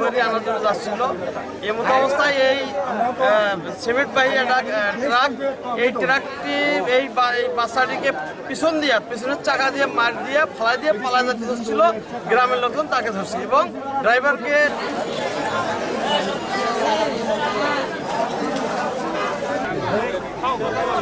করে আনাজুর যাচ্ছিল। এই অবস্থায় এই সিমেন্টবাহী একটা ট্রাক, এই ট্রাকটি এই বাচ্চাটিকে পিছন দিয়ে, পিছনের চাকা দিয়ে মার দিয়ে, ফালাই দিয়ে পালা যেতে ধরছিল। গ্রামের লোকজন তাকে ধরছে এবং ড্রাইভারকে अरे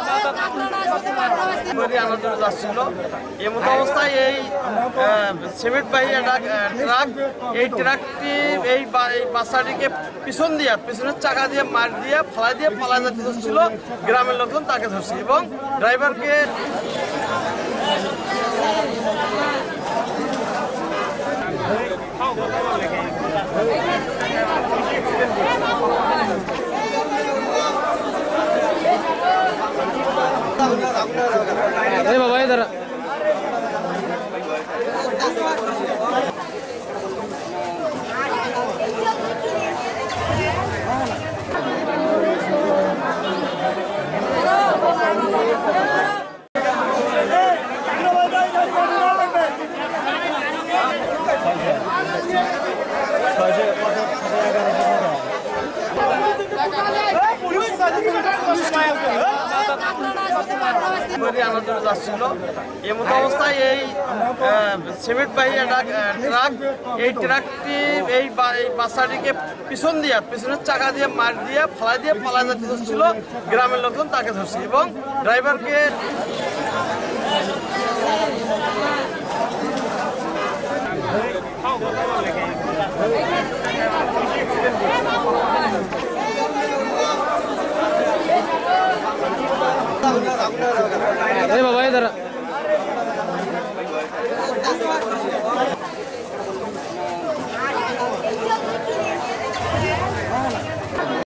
এই অবস্থায় এই সিমেন্টবাহী একটা ট্রাক এই ট্রাকটি এই বাচ্চাটিকে পিছন দিয়ে, পিছনের চাকা দিয়ে মার দিয়ে, ফালাই দিয়ে যেতে ধরছিল গ্রামের লোকজন তাকে ধরছে এবং ড্রাইভারকে अरे बाबा इधर করে জন্য যাচ্ছিল। এই মতো অবস্থায় এই সিমেন্টবাহী একটা ট্রাক এই ট্রাকটি এই বাচ্চাটিকে পিছন দিয়ে, পিছনের চাকা দিয়ে মার দিয়ে, ফালাই দিয়ে পালা যেতে ধরছিল। গ্রামের লোকজন তাকে ধরছে এবং ড্রাইভারকে अरे बाबा इधर।